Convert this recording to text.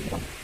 Gracias.